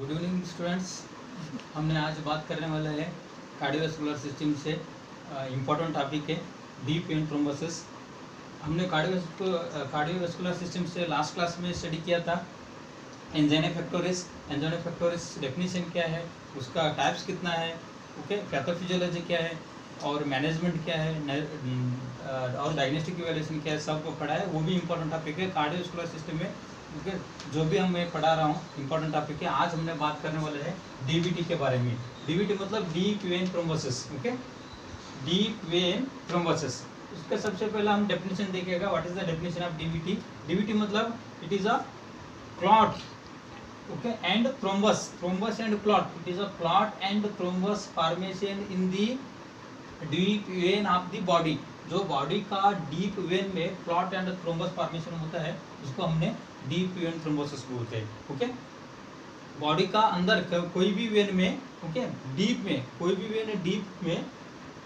Good evening students हमने आज बात करने वाला है कार्डियोवास्कुलर सिस्टम से इम्पोर्टेंट टॉपिक है डीप एंड थ्रोम्बोसिस हमने कार्डियो कार्डियोवास्कुलर सिस्टम से लास्ट क्लास में स्टडी किया था. एंजाइनोफैक्टोरिस एंजाइनोफैक्टोरिस डेफिनेशन क्या है, उसका टाइप्स कितना है ओके पैथोफिजियोलॉजी क्या है, और मैनेजमेंट क्या है और डायग्नोस्टिक इवेल्यूशन क्या है सबको पढ़ा है. वो भी इम्पोर्टेंट टॉपिक है. कार्डियोवास्कुलर सिस्टम में ओके जो भी हम मैं पढ़ा रहा हूँ इम्पोर्टेंट टॉपिक है, आज हमने बात करने वाले हैं डीबीटी के बारे में। डीबीटी मतलब deep vein thrombosis okay deep vein thrombosis उसका सबसे पहले हम डेफिनेशन देखेगा what is the definition of DBT DBT मतलब it is a clot okay? And thrombus thrombus and clot. It is a clot and thrombus formation in the deep vein of the body. जो body का deep vein में clot and thrombus formation होता है, उसको हमने deep vein thrombosis बोलते हैं okay body का अंदर कोई भी वेन में ओके डीप में, कोई भी वेन डीप में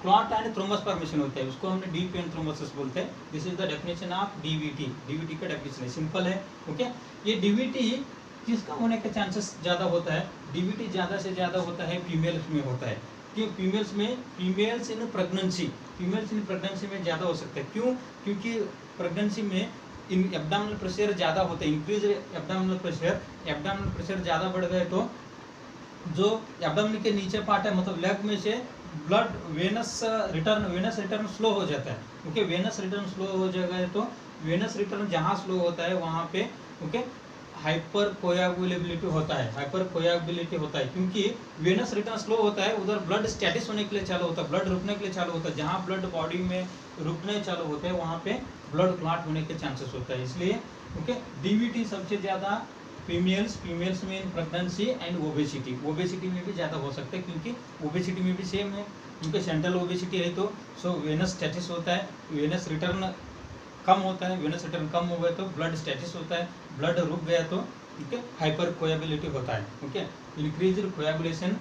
क्लॉट एंड थ्रोम्बस फॉर्मेशन होता है, उसको हमने डीप वेन थ्रोम्बोसिस बोलते हैं। This is the definition of DVT DVT का डेफिनेशन सिंपल है ओके ये डीवीटी किसका होने का चांसेस ज़्यादा होता है? डीवीटी ज़्यादा से ज़्यादा होता है फीमेल्स में होता है। क्यों फीमेल्स में females in pregnancy females in pregnancy में ज़्यादा हो सकता है। क्यों? क्योंकि प्रेगनेंसी में इन एब्डामिनल प्रेशर ज़्यादा होता है। Increase abdominal pressure abdominal pressure ज़्यादा बढ़ गए तो जो एब्डामिन के नीचे पार्ट है मतलब लेग में से blood venous return venous return slow हो जाता है। ओके वेनस रिटर्न स्लो हो जाएगा तो वेनस रिटर्न जहाँ स्लो होता है, वहाँ पे ओके हाइपर कोयागुलेबिलिटी होता है हाइपर कोयागुलेबिलिटी होता है, क्योंकि वेनस रिटर्न स्लो होता है, उधर ब्लड स्टैटिस होने के लिए चालू होता है ब्लड रुकने के लिए चालू होता है, जहाँ ब्लड बॉडी में रुकने चालू होते हैं, वहाँ पे ब्लड क्लाट होने के चांसेस होता है, इसलिए ओके डीवीटी सबसे ज़्यादा फीमेल्स फीमेल्स में in pregnancy and obesity obesity में भी ज़्यादा हो सकता है, क्योंकि ओबेसिटी में भी सेम है क्योंकि सेंट्रल ओबेसिटी है तो सो वेनस स्टैटिस होता है वेनस रिटर्न कम होता है वेनस रिटर्न कम हो गया तो ब्लड स्टैटिस होता है ब्लड रुक गया तो ओके हाइपर कोयाबिलिटी होता है okay increase coagulation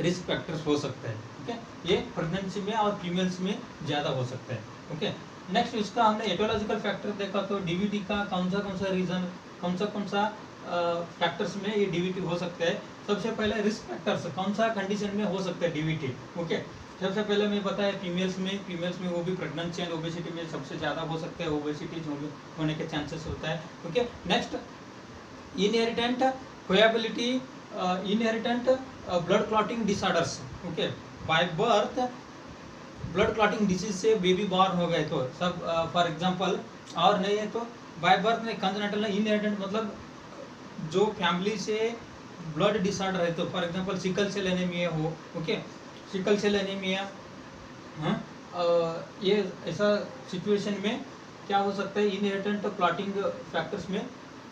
risk factors हो सकते हैं ओके ये प्रेगनेंसी में और फीमेल्स में ज़्यादा हो सकता है ओके नेक्स्ट इसका हमने एटोलॉजिकल फैक्टर देखा तो डीवीटी का कौन सा कौन सा रीजन कौन सा कौन सा फैक्टर्स में ये डीवीटी हो सकता है। सबसे पहले रिस्क फैक्टर्स कौन सा कंडीशन में हो सकता है डीवीटी ओके सबसे पहले मैं बताया फीमेल्स में फीमेल्स में वो भी प्रेगनेंसी एंड ओबेसिटी में सबसे ज़्यादा हो सकता है ओबेसिटी होने के चांसेस होता है okay next inherited coagulability inherited blood clotting disorders okay by birth blood clotting disease से बेबी बॉर्न हो गए तो सब फॉर एग्जांपल और नहीं है तो बाय बर्थ में कंजनेटल इनहेरिटेंट मतलब जो फैमिली से ब्लड डिसऑर्डर है तो for example sickle cell anaemia हो ओके सिकल सेल एनीमिया हाँ? ये ऐसा सिचुएशन में क्या हो सकता है? इनहेरिटेंट क्लॉटिंग फैक्टर्स में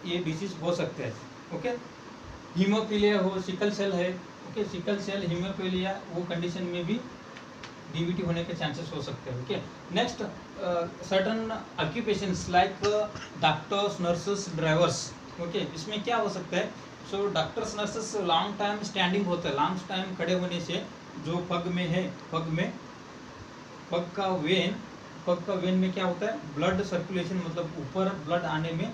ये डिज़ीज़ हो सकते हैं ओके हीमोफीलिया हो सिकल सेल है ओके सिकल सेल हीमोफीलिया वो कंडीशन में भी डीबीटी होने के चांसेस हो सकते हैं okay next certain occupations like doctors nurses drivers okay इसमें क्या हो सकता है? So doctors nurses long time standing होता है। लॉन्ग टाइम खड़े होने से जो पग में है, पग में, पग का वेन पग का वेन में क्या होता है? ब्लड सर्कुलेशन मतलब ऊपर ब्लड आने में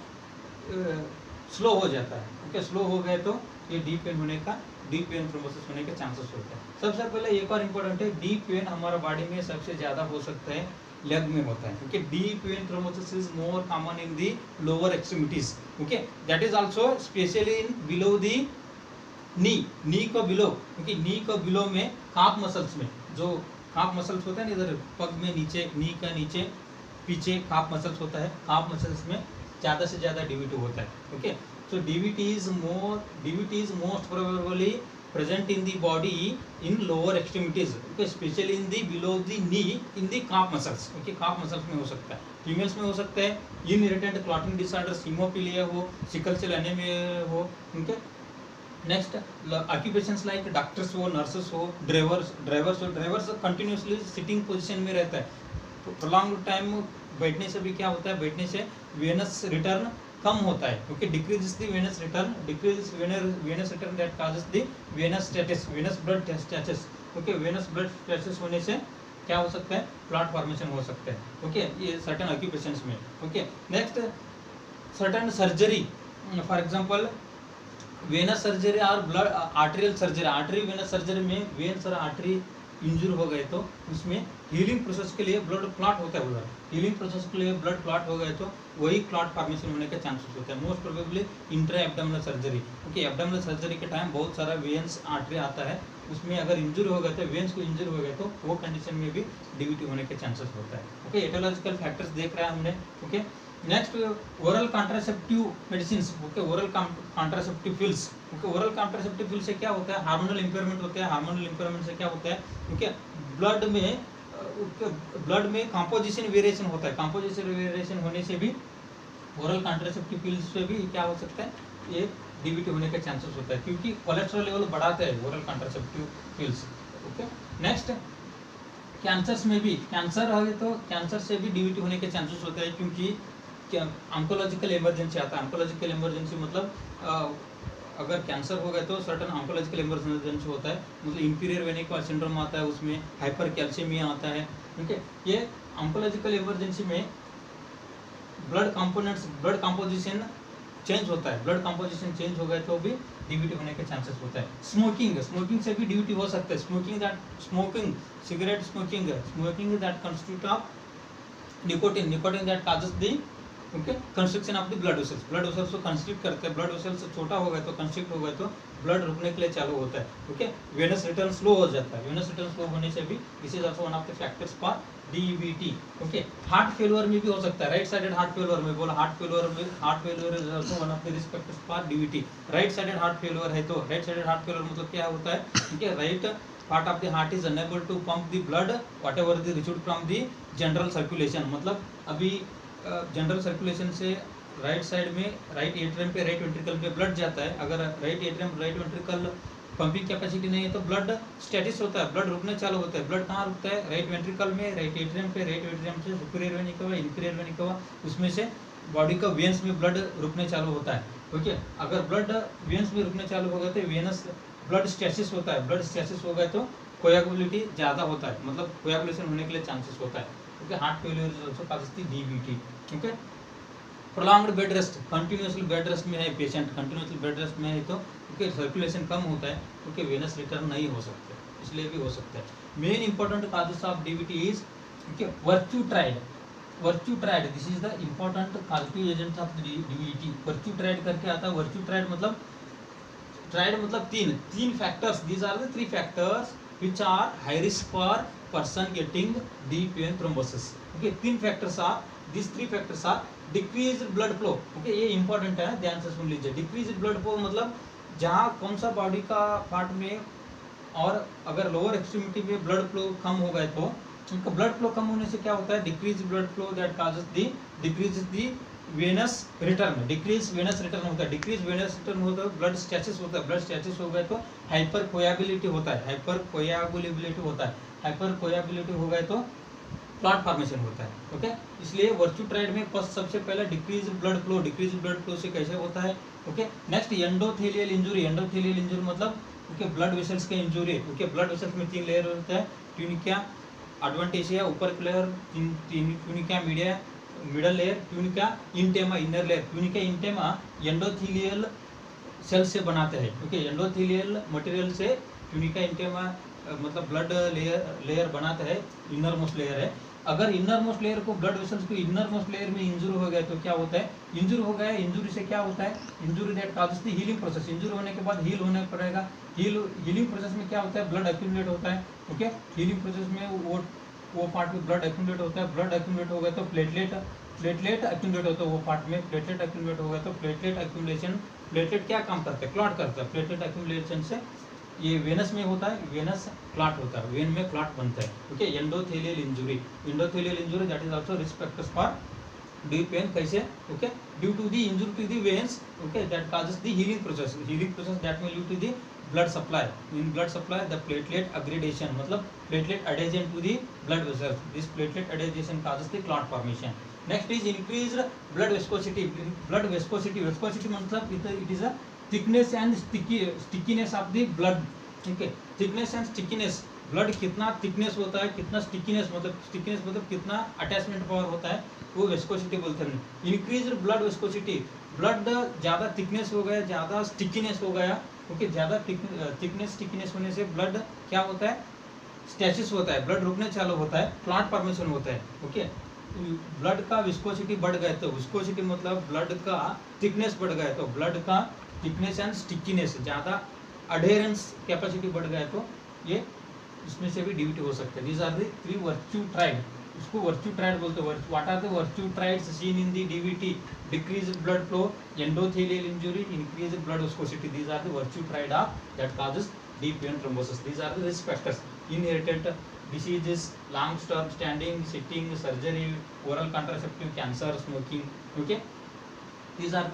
स्लो हो जाता है। ओके स्लो हो गए तो ये डीप पेन होने का डीप पेन थ्रोम्बोसिस होने के चांसेस होते हैं। सबसे पहले एक और इम्पोर्टेंट है डीप पेन हमारा बॉडी में सबसे ज़्यादा हो सकता है। लेग में होता है क्योंकि deep vein thrombosis is more common in the lower extremities okay that is also specially in below the knee knee को बिलो क्योंकि नी को बिलो में काफ मसल्स में, जो काफ मसल्स होता है ना इधर, पग में नीचे नी का नीचे, पीछे काफ मसल्स होता है काफ मसल्स में ज़्यादा से ज़्यादा डीवीटी होता है okay so DVT is more DVT is most probably present in the body in lower extremities, okay, especially in the below the knee, in the calf muscles, okay, calf muscles में हो सकता है। Females में हो सकता है inherited clotting disorder haemophilia हो sickle cell anaemia हो उनके नेक्स्ट ऑक्यूपेशंस लाइक डॉक्टर्स हो नर्सेस हो ड्राइवर्स ड्राइवर्स हो ड्राइवर्स कंटिन्यूसली सिटिंग पोजीशन में रहता है। प्रोलॉन्ग टाइम बैठने से भी क्या होता है? बैठने से वेनस रिटर्न कम होता है, क्योंकि decrease the venous return decrease venous return that causes the venous status venous blood status okay venous blood status होने से क्या हो सकता है? प्लाट फॉर्मेशन हो सकता है। ओके ये सर्टन ऑक्यूपेशंस में। Okay next certain surgery for example venous surgery और blood arterial surgery artery venous surgery में वेन्स और आर्टरी इंजर हो गए तो उसमें हीलिंग प्रोसेस के लिए ब्लड क्लॉट होता है उधर। हीलिंग प्रोसेस के लिए ब्लड क्लॉट हो गए तो वही क्लॉट फॉर्मेशन होने का चांसेस होता है। Most probably intra abdominal surgery क्योंकि एब्डामिनल सर्जरी के टाइम बहुत सारा वेन्स आर्टरी आता है। उसमें अगर इंजर हो गए तो वेन्स को इंजर हो गए तो वो कंडीशन में भी डीवीटी होने के चांसेस होता है। ओके एटोलॉजिकल फैक्टर्स देख रहे हैं हमने okay next oral contraceptive medicine okay oral contraceptive pills okay oral contraceptive pill से क्या होता है? हार्मोनल इंपेयरमेंट होता है हार्मोनल इंपेयरमेंट से क्या होता है? ओके ब्लड में ब्लड में कंपोजिशन वेरिएशन होता है। कंपोजिशन वेरिएशन होने से भी ओरल कॉन्ट्रासेप्टिव पिल्स से भी क्या हो सकता है? ये डीबीटी होने का चांसेस होता है क्योंकि कोलेस्ट्रॉल लेवल बढ़ाते हैं oral contraceptive pills okay next cancers में भी कैंसर है तो कैंसर से भी डीबीटी होने के चांसेस होते हैं क्योंकि ऑन्कोलॉजिकल इमरजेंसी आता है। ऑन्कोलॉजिकल इमरजेंसी मतलब आ, अगर कैंसर हो गया तो सर्टन ऑन्कोलॉजिकल इमरजेंसी होता है। मतलब इंपीरियर वेनिक सिंड्रोम आता है उसमें हाइपर कैल्शियमिया आता है। ठीक है ये ऑन्कोलॉजिकल इमरजेंसी में blood components blood composition change होता है ब्लड कंपोजिशन चेंज हो गए तो भी डीबीटी होने के चांसेस होता है। स्मोकिंग स्मोकिंग से भी डीबीटी हो सकता है। Smoking that smoking cigarette smoking smoking that constitute of nicotine nicotine that causes the okay construction of the blood vessels blood vessels को कंस्ट्रिक्ट करते हैं। ब्लड वेसल्स छोटा हो गया तो कंस्ट्रिक्ट हो गया तो ब्लड रुकने के लिए चालू होता है ओके वेनस रिटर्न स्लो हो जाता है। वेनस रिटर्न स्लो होने से भी this is also one of the factors for DVT okay heart failure में भी हो सकता है। राइट साइडेड हार्ट फेलियर में बोला हार्ट फेलियर में heart failure is also one of the risk factors for DVT right sided heart failure है तो राइट साइडेड हार्ट फेलियर मतलब क्या होता है? ठीक है? Right part of the heart is unable to pump the blood whatever the received from the general circulation मतलब अभी जनरल सर्कुलेशन से राइट साइड में राइट एट्रियम पे राइट वेंट्रिकल पे ब्लड जाता है। अगर right atrium right ventricle pumping capacity नहीं है तो ब्लड स्टेटिस होता है। ब्लड रुकने चालू होता है। ब्लड कहाँ रुकता है? राइट वेंट्रिकल में राइट एट्रियम पे राइट एट्रियम से superior vena cava inferior vena cava उसमें से बॉडी का वेन्स में ब्लड रुकने चालू होता है। ओके अगर ब्लड वेन्स में रुकने चालू हो गए तो वेनस ब्लड स्टेसिस होता है। ब्लड स्टेसिस हो गए तो कोयागुलिटी ज़्यादा होता है। मतलब कोयागुलेशन होने के लिए चांसेस होता है। Okay heart failure is also causes the DBT okay prolonged bed rest continuously bed rest में है पेशेंट कंटिन्यूसली बेड रेस्ट में है तो ओके सर्कुलेशन कम होता है ओके वेनस रिटर्न नहीं हो सकते, इसलिए भी हो सकता है। मेन इंपॉर्टेंट कॉजेस ऑफ़ डीबीटी is okay virtue tried virtue tried this is the important causative agent of DBT virtue tried करके आता है। वर्च्यू ट्राइड मतलब ट्राइड मतलब तीन तीन factors these are the three factors which are high risk for person getting deep vein thrombosis okay, तीन factors are these three factors are decreased blood flow okay ये important है, ध्यान से सुन लीजिए। डिक्रीज ब्लड फ्लो मतलब जहाँ कौन सा बॉडी का पार्ट में और अगर लोअर एक्सट्रीमिटी में ब्लड फ्लो कम हो गए तो उनका ब्लड फ्लो कम होने से क्या होता है? Decrease blood flow that causes the decrease the venous return decrease venous return होता है। डिक्रीज वेनस रिटर्न होता है ब्लड स्टैचिस होता है। ब्लड स्टैचिस हो गए तो हाइपर कोयाबिलिटी होता है। हाइपर कोयाबिलिटी होता है। हाइपर कोयाबिलिटी हो गए तो क्लॉट फॉर्मेशन होता है ओके इसलिए वर्चू ट्राइड में फ़र्स्ट सबसे पहले decrease blood flow decrease blood flow से कैसे होता है okay next endothelial injury endothelial injury मतलब ओके ब्लड वेसल्स के इंजुरी ओके ब्लड वेसल्स में तीन लेयर होता है ट्यूनिकिया एडवांटेजिया ऊपर layer tunica media middle layer tunica intima inner layer tunica intima endothelial cell से बनाते हैं ओके एंडोथीलियल मटेरियल से ट्यूनिका इंटेमा मतलब ब्लड लेयर लेयर बनाते हैं इनर मोस्ट लेयर है। अगर इनर मोस्ट लेयर को ब्लड वेसल्स को इनर मोस्ट लेयर में इंजर हो गया तो क्या होता है? इंजर हो गया इंजुरी से क्या होता है? Injury that causes healing process injury होने के बाद हील होने पड़ेगा। हील हीलिंग प्रोसेस में क्या होता है? ब्लड एक्यूमुलेट होता है ओके हीलिंग प्रोसेस में वो वो पार्ट में ब्लड एक्यूमुलेट होता है। ब्लड एक्यूमुलेट हो गया तो प्लेटलेट प्लेटलेट एक्यूमुलेट होता है वो पार्ट में। प्लेटलेट एक्यूमुलेट हो गया तो प्लेटलेट एक्यूमुलेशन प्लेटलेट क्या काम करता है? क्लॉट करता है। प्लेटलेट एक्यूमुलेशन से ये वेनस में होता है वेनस क्लाट होता है वेन में क्लाट बनता है okay endothelial injury endothelial injury that is also respect for the pain कैसे? Okay due to the injury to the veins okay that causes the healing process healing process that may due to the blood supply in blood supply the platelet aggregation मतलब platelet adhesion to the blood vessels this platelet adhesion causes the clot formation next is increase blood viscosity blood viscosity viscosity मतलब it is a thickness and sticky, stickiness of the blood okay thickness and stickiness. Blood कितना thickness होता है, कितना stickiness मतलब stickiness मतलब कितना attachment power होता है, वो वेस्कोसिटी बोलते हैं इंक्रीज ब्लड वेस्कोसिटी ब्लड ज़्यादा थिकनेस हो गया, ज़्यादा स्टिकीनेस हो गया क्योंकि ज़्यादा थिकनेस स्टिकीनेस होने से ब्लड क्या होता है? स्टेसिस होता है ब्लड रुकने चालू होता है क्लॉट फॉर्मेशन होता है ओके ब्लड का विस्कोसिटी बढ़ गए तो विस्कोसिटी मतलब ब्लड का थिकनेस बढ़ गया तो ब्लड का थिकनेस एंड स्टिकीनेस ज़्यादा अडेरेंस कैपेसिटी बढ़ गया तो ये इसमें से भी डिविटी हो सकता है। Are the three Virchow triad उसको वर्च्यू ट्राइड बोलते what are the triad seen in the DVT decrease blood flow endothelial injury increase blood viscosity these are Virchow triad of that causes deep and thrombosis these are the factors inherited diseases long term standing sitting surgery oral contraceptive cancer smoking okay these are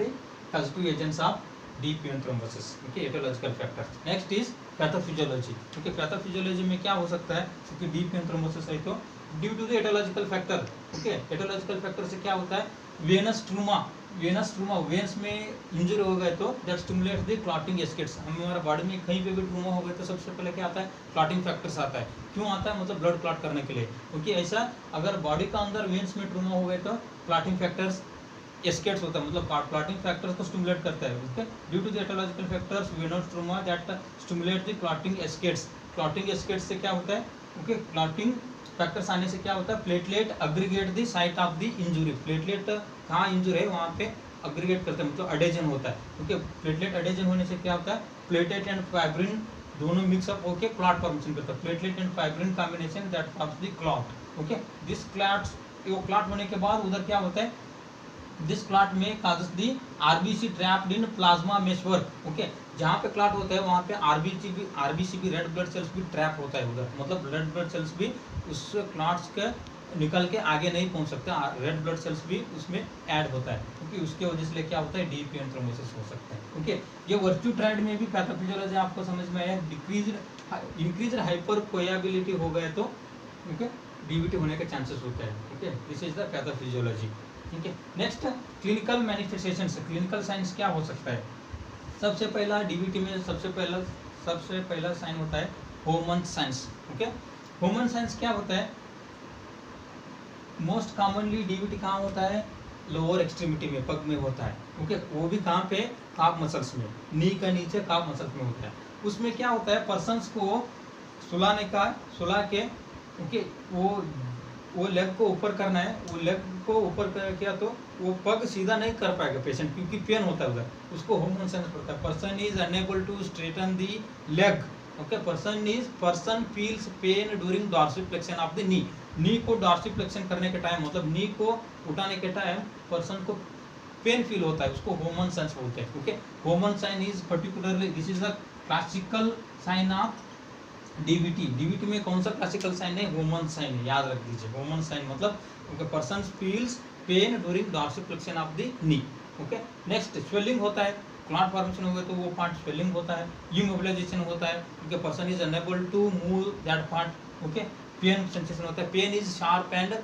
thus to agents of deep vein thrombosis okay etiological factors next is pathophysiology. Okay, pathophysiology में क्या हो सकता है? क्योंकि deep vein thrombosis है तो due to the aetiological factor okay aetiological factor से क्या होता है? Venous trauma venous trauma veins में इंजरी हो गए तो that stimulate the clotting cascades हम हमारा बॉडी में कहीं पे भी ट्रूमा हो गए तो सबसे पहले क्या आता है? क्लॉटिंग फैक्टर्स आता है. क्यों आता है? मतलब ब्लड क्लॉट करने के लिए. क्योंकि ऐसा अगर बॉडी का अंदर वेन्स में ट्रूमा हो गए तो क्लॉटिंग फैक्टर्स एस्केट्स होता है मतलब क्लॉटिंग फैक्टर्स को स्टिमुलेट करता है okay due to the aetiological factors venous trauma that stimulate the clotting cascades clotting cascades से क्या होता है? ओके क्लॉटिंग फैक्टर्स आने से क्या होता है? Platelet aggregate the site of the injury platelet कहाँ इंजुरी है? वहाँ पे अग्रीगेट करते हैं मतलब अडेजन होता है क्योंकि प्लेटलेट अडेजन होने से क्या होता है? प्लेटलेट एंड फाइब्रिन दोनों मिक्सअप होकर क्लॉट फॉर्मेशन करता है। Platelet and fibrin combination that forms the clot okay this clots वो क्लॉट होने के बाद उधर क्या होता है? दिस क्लॉट में causes the RBC trapped in plasma meshwork okay जहाँ पे क्लॉट होता है, वहाँ पे आरबीसी भी आरबीसी भी रेड ब्लड सेल्स भी ट्रैप होता है उधर। मतलब रेड ब्लड सेल्स भी उस क्लॉट्स के निकल के आगे नहीं पहुँच सकते रेड ब्लड सेल्स भी उसमें ऐड होता है क्योंकि उसके वजह से क्या होता है डीपी एंट्रोमोसिस हो सकता है ओके ये वर्च्यू ट्राइड में भी पैथोफिजियोलॉजी आपको समझ में आया डिक्रीज इंक्रीज हाइपर कोयाबिलिटी हो गए तो ओके डीबीटी होने के चांसेस होते हैं okay this is the pathophysiology ठीक है? Next clinical manifestation clinical signs क्या हो सकता है? सबसे पहला डीबीटी में सबसे पहला सबसे पहला साइन होता है Homans signs okay Homans signs क्या होता है? मोस्ट कॉमनली डीवीटी कहाँ होता है? लोअर एक्सट्रीमिटी में, पग में होता है. Okay okay? वो भी कहाँ पे? काफ मसल्स में. नी का नीचे काफ मसल्स में होता है. उसमें क्या होता है? पर्सनस को सुलाने का, सुला के ओके okay? वो वो लेग को ऊपर करना है, वो लेग को ऊपर किया तो वो पग सीधा नहीं कर पाएगा पेशेंट क्योंकि पेन होता है उधर। उसको होमोन सेंस पड़ता है। Person is unable to straighten the leg okay person is person feels pain during dorsiflexion of the knee knee को डॉर्सिफ्लेक्शन करने के टाइम मतलब नी को उठाने के टाइम पर्सन को पेन फील होता है। उसको होमन साइंस बोलते हैं okay Homan sign is particularly this is a classical sign of DVT DVT में कौन सा क्लासिकल साइन है? होमन साइन याद रख दीजिए। होमन साइन मतलब person feels pain during dorsiflexion of the knee okay next swelling होता है। क्लॉट फॉर्मेशन हो गया तो वो पार्ट स्वेलिंग होता है। इमोबिलाइजेशन होता है। क्योंकि person is unable to move that part okay pain sensation होता है। Pain is sharp and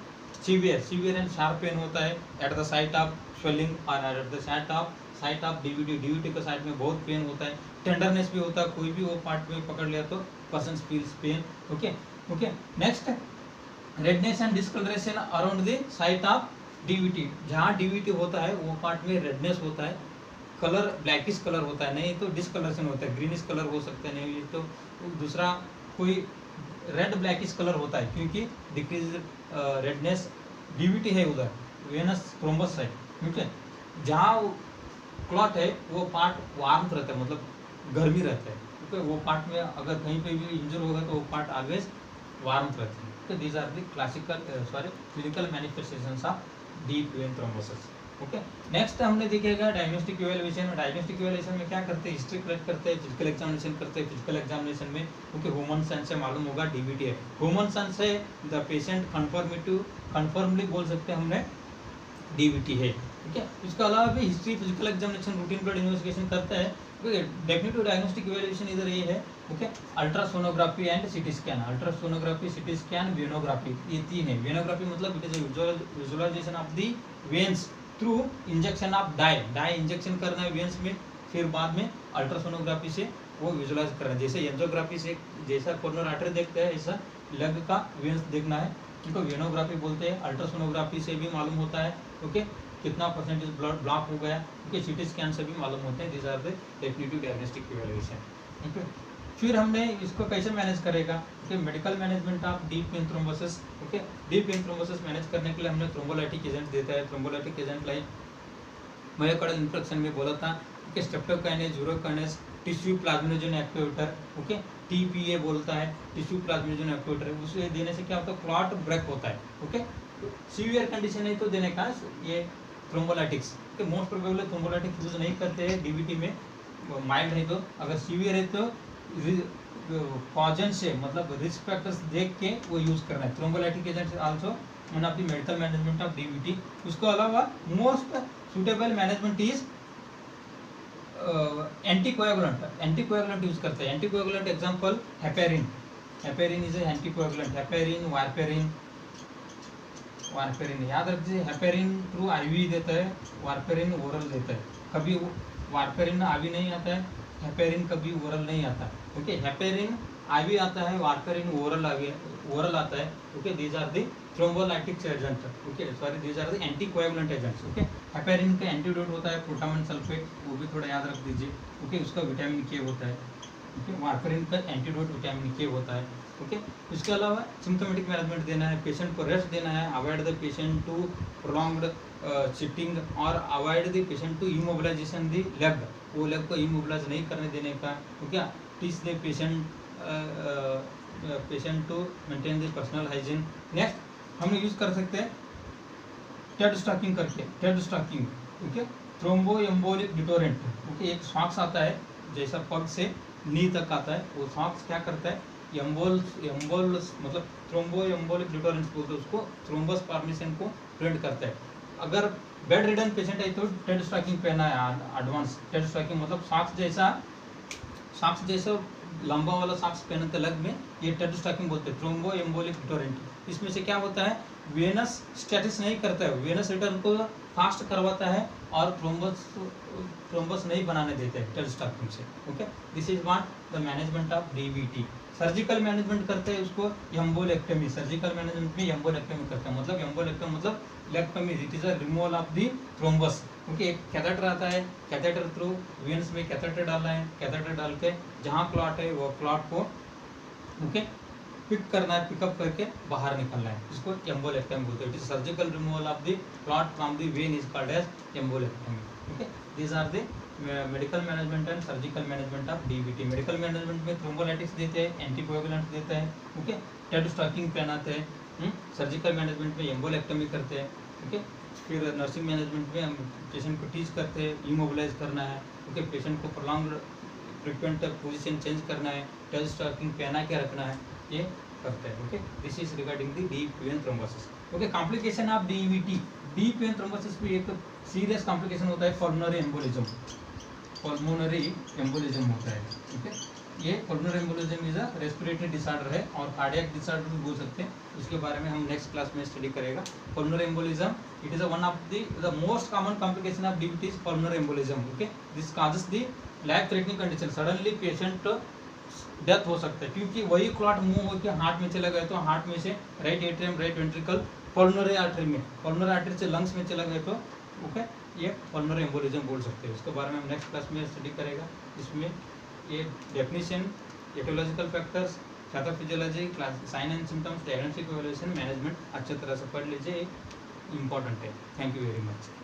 severe severe and sharp pain होता है। At the site of swelling और at the site of site of DVT DVT के side में बहुत pen होता है। टेंडरनेस भी होता है, कोई भी वो पार्ट में पकड़ लिया तो person feels pain okay okay next redness and discoloration around the site of DVT जहाँ डीवीटी होता है, वो पार्ट में रेडनेस होता है। कलर ब्लैकिश कलर होता है, नहीं तो डिसकलरेशन होता है। ग्रीनिश कलर हो सकता है, नहीं तो दूसरा कोई रेड ब्लैकिश कलर होता है, क्योंकि डिक्रीज रेडनेस डीवीटी है उधर वेनस थ्रोम्बस है ठीक है जहाँ क्लॉट है, वो पार्ट वार्म रहता है मतलब गर्मी रहता है। क्योंकि वो पार्ट में अगर कहीं पे भी इंजर होगा तो वो पार्ट ऑलवेज वार्म रहता है। तो these are the classical sorry physical manifestation of deep vein thrombosis okay next हमने देखेगा डायग्नोस्टिक इवेल्युएशन में। डायग्नोस्टिक इवेल्युएशन में क्या करते हैं? हिस्ट्री कलेक्ट करते हैं फ़िज़िकल एग्जामिनेशन करते हैं। फ़िज़िकल एग्जामिनेशन में क्योंकि ह्यूमन सेंस से मालूम होगा डीबीटी है। ह्यूमन सेंस से द पेशेंट कन्फर्मेटिव कन्फर्मली बोल सकते हैं हमने डीबीटी है। ठीक है इसके अलावा भी history physical examination routine blood investigation करता है। डेफिनेटिव डायग्नोस्टिक इवेल्युएशन इधर ये है। Okay ultrasonography and CT scan ultrasonography CT scan venography ये तीन है। वेनोग्राफी मतलब it is visualization of the veins through injection of dye dye injection करना है वेंस में। फिर बाद में अल्ट्रासोनोग्राफी से वो विजुलाइज करना है। जैसे एंजियोग्राफी से, जैसा कॉर्नर आर्टरी देखते हैं, ऐसा लेग का वेंस देखना है। उनको वेनोग्राफी बोलते हैं। अल्ट्रासोनोग्राफी से भी मालूम होता है। ओके कितना परसेंटेज ब्लड ब्लॉक हो गया क्योंकि सी टी स्कैन से भी मालूम होते हैं this are the definitive diagnostic evaluation okay फिर हमने इसको कैसे मैनेज करेगा? कि medical management of deep vein thrombosis okay deep vein thrombosis manage करने के लिए हमने थ्रोम्बोलाइटिक एजेंट देता है thrombolytic agent like myocardial infection में बोला था कि streptokinase urokinase tissue plasminogen activator okay tPA बोलता है टिश्यू प्लाज्मिनोजन एक्टिवेटर उसे देने से क्या होता है? क्लॉट ब्रेक होता है ओके सीवियर कंडीशन है तो देने का, ये थ्रोम्बोलाइटिक्स के मोस्ट प्रोबेबली थ्रोम्बोलाइटिक्स यूज़ नहीं करते हैं डीबीटी में माइल्ड है तो। अगर सीवियर है तो कॉजन से मतलब रिस्क फैक्टर्स देख के वो यूज़ करना है। Thrombolytic agent also one of the medical management of DBT उसके अलावा most suitable management is anticoagulant anticoagulant use करते हैं। Anticoagulant example heparin heparin is anticoagulant heparin warfarin warfarin याद रखिए, हेपेरिन थ्रू आईवी देता है वारपेरिन ओरल देता है। कभी वारपेरिन आईवी नहीं आता है, हेपेरिन कभी ओरल नहीं आता ओके हेपेरिन आईवी आता है वारपेरिन ओरल आवी ओरल आता है okay these are the thrombolytics agent okay sorry these are the anticoagulant agents okay heparin का एंटीडोट होता है प्रोटामिन सल्फेट वो भी थोड़ा याद रख दीजिए ओके उसका विटामिन के होता है ओके वारफेरिन का एंटीडोट विटामिन के होता है। ओके? इसके अलावा सिम्टोमेटिक मैनेजमेंट देना है पेशेंट को रेस्ट देना है avoid the patient to prolonged sitting और avoid the patient to immobilization the leg वो लेग को इमोबिलाइज नहीं करने देने का okay teach the patient patient to maintain the personal hygiene next हम लोग यूज़ कर सकते हैं टेड स्टॉकिंग करके TED stocking okay thrombo embolic deterrent okay? एक सॉक्स आता है, जैसा पग से नी तक आता है, वो सॉक्स क्या करता है? एम्बोल एम्बोल मतलब थ्रोम्बो एम्बोलिक डिटोरेंट बोलते हैं उसको, थ्रोम्बस फॉर्मेशन को प्रिवेंट करता है। अगर बेड रिडन पेशेंट है तो टेड स्टॉकिंग पहना है एडवांस टेड स्टॉकिंग मतलब सॉक्स जैसा सॉक्स जैसा लंबा वाला सॉक्स पहनते लग में, ये टेड स्टॉकिंग बोलते हैं, थ्रोम्बो एम्बोलिक डिटोरेंट इसमें से क्या होता है वेनस स्टेटिस नहीं करता है वेनस रिटर्न को फास्ट करवाता है और थ्रोम्बस थ्रोम्बस नहीं बनाने देते हैं टेड स्टॉकिंग से okay this is one the management of DVT surgical management करते हैं उसको एम्बोलेक्टमी सर्जिकल मैनेजमेंट में एम्बोलेक्टमी करते हैं। मतलब एम्बोलेक्टमी मतलब लेक्टमी it is a removal of the thrombus क्योंकि एक कैथेटर आता है कैथेटर थ्रू वेन्स में कैथेटर डालना है कैथेटर डाल के जहाँ क्लॉट है, वो क्लॉट को ओके पिक करना है पिकअप करके बाहर निकलना है। इसको एम्बोलेक्टमी बोलते हैं। It is surgical removal of the clot from the vein is called as embolectomy okay these are the medical management and surgical management of DBT medical management में थ्रोम्बोलाइटिक्स देते हैं एंटीकोएगुलेंट देते हैं ओके टेड स्टॉकिंग पहनाते हैं surgical management में embolectomy करते हैं ओके फिर नर्सिंग मैनेजमेंट में हम पेशेंट को टीच करते हैं इमोबिलाइज करना है ओके पेशेंट को प्रोलॉन्ग फ्रिक्वेंट पोजिशन चेंज करना है टेड स्टॉकिंग पहना के रखना है, ये करते हैं okay this is regarding the deep vein thrombosis okay complication of DVT deep vein thrombosis में एक सीरियस कॉम्प्लिकेशन होता है पल्मोनरी एम्बोलिज्म पल्मोनरी एम्बोलिज्म होता है, ठीक है? ये pulmonary embolism is a respiratory disorder है और कार्डियक डिसऑर्डर भी बोल सकते हैं। उसके बारे में हम नेक्स्ट क्लास में स्टडी करेगा। Pulmonary embolism it is one of the the most common complication of DBT is pulmonary embolism okay this causes the life threatening condition suddenly patient death हो सकता है, क्योंकि वही क्लॉट मूव होकर heart में चला गया तो हार्ट में से right atrium right ventricle pulmonary artery में पल्मोनरी आर्टरी से लंग्स में चला गया तो ओके ये पल्मोनरी एम्बोलिज्म बोल सकते हैं। उसके बारे में हम नेक्स्ट क्लास में स्टडी करेगा। इसमें ये definition aetiological factors pathophysiology class sign and symptoms diagnostic evaluation management अच्छे तरह से पढ़ लीजिए। इंपॉर्टेंट है। Thank you very much